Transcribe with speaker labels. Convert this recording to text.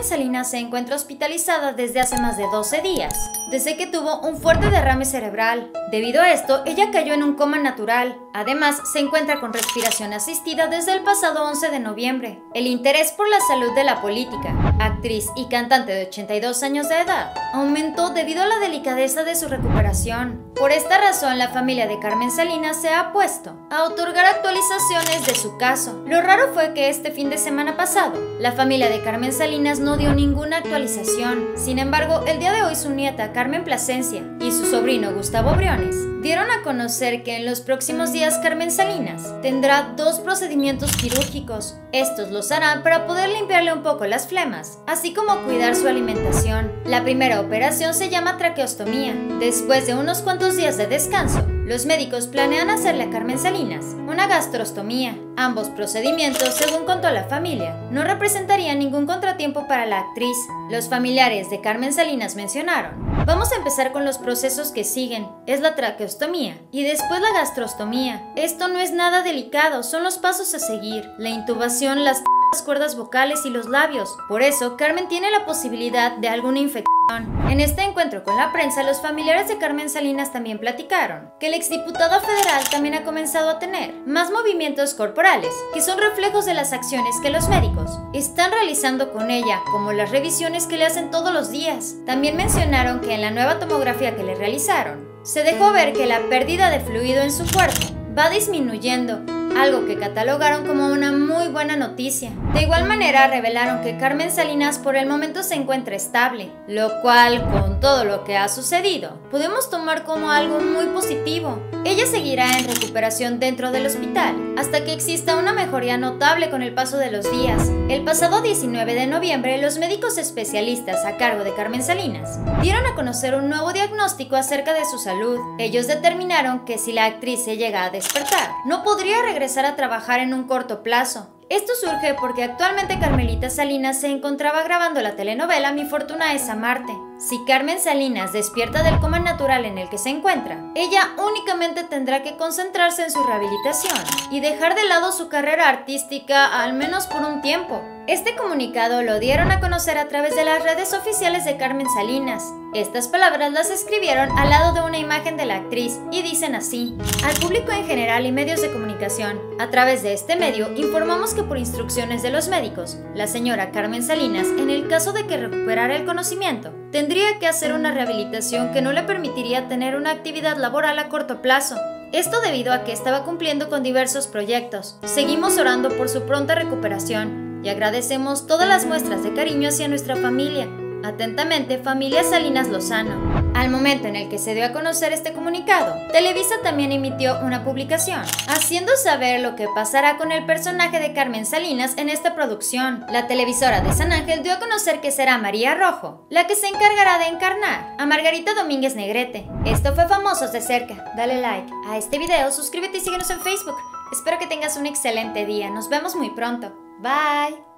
Speaker 1: Carmen Salinas se encuentra hospitalizada desde hace más de 12 días, desde que tuvo un fuerte derrame cerebral. Debido a esto, ella cayó en un coma natural. Además, se encuentra con respiración asistida desde el pasado 11 de noviembre. El interés por la salud de la política, actriz y cantante de 82 años de edad, aumentó debido a la delicadeza de su recuperación. Por esta razón, la familia de Carmen Salinas se ha puesto a otorgar actualizaciones de su caso. Lo raro fue que este fin de semana pasado, la familia de Carmen Salinas no dio ninguna actualización. Sin embargo, el día de hoy su nieta Carmen Plasencia y su sobrino Gustavo Briones dieron a conocer que en los próximos días Carmen Salinas tendrá dos procedimientos quirúrgicos. Estos los harán para poder limpiarle un poco las flemas, así como cuidar su alimentación. La primera operación se llama traqueostomía. Después de unos cuantos días de descanso, los médicos planean hacerle a Carmen Salinas una gastrostomía. Ambos procedimientos, según contó la familia, no representarían ningún contratiempo para la actriz. Los familiares de Carmen Salinas mencionaron, vamos a empezar con los procesos que siguen, es la traqueostomía y después la gastrostomía. Esto no es nada delicado, son los pasos a seguir, la intubación, las cuerdas vocales y los labios. Por eso, Carmen tiene la posibilidad de alguna infección en este encuentro con la prensa, los familiares de Carmen Salinas también platicaron que el exdiputado federal también ha comenzado a tener más movimientos corporales, que son reflejos de las acciones que los médicos están realizando con ella, como las revisiones que le hacen todos los días. También mencionaron que en la nueva tomografía que le realizaron, se dejó ver que la pérdida de fluido en su cuerpo va disminuyendo algo que catalogaron como una muy buena noticia. De igual manera revelaron que Carmen Salinas por el momento se encuentra estable, lo cual con todo lo que ha sucedido podemos tomar como algo muy positivo. Ella seguirá en recuperación dentro del hospital hasta que exista una mejoría notable con el paso de los días. El pasado 19 de noviembre los médicos especialistas a cargo de Carmen Salinas dieron a conocer un nuevo diagnóstico acerca de su salud. Ellos determinaron que si la actriz se llega a despertar, no podría regresar a trabajar en un corto plazo. Esto surge porque actualmente Carmelita Salinas se encontraba grabando la telenovela Mi fortuna es amarte. Si Carmen Salinas despierta del coma natural en el que se encuentra, ella únicamente tendrá que concentrarse en su rehabilitación y dejar de lado su carrera artística al menos por un tiempo. Este comunicado lo dieron a conocer a través de las redes oficiales de Carmen Salinas. Estas palabras las escribieron al lado de una imagen de la actriz y dicen así, al público en general y medios de comunicación, a través de este medio informamos que por instrucciones de los médicos, la señora Carmen Salinas, en el caso de que recuperara el conocimiento, tendría que hacer una rehabilitación que no le permitiría tener una actividad laboral a corto plazo. Esto debido a que estaba cumpliendo con diversos proyectos. Seguimos orando por su pronta recuperación y agradecemos todas las muestras de cariño hacia nuestra familia. Atentamente, familia Salinas Lozano. Al momento en el que se dio a conocer este comunicado, Televisa también emitió una publicación, haciendo saber lo que pasará con el personaje de Carmen Salinas en esta producción. La televisora de San Ángel dio a conocer que será María Rojo, la que se encargará de encarnar a Margarita Domínguez Negrete. Esto fue Famosos de cerca. Dale like a este video, suscríbete y síguenos en Facebook. Espero que tengas un excelente día. Nos vemos muy pronto. Bye.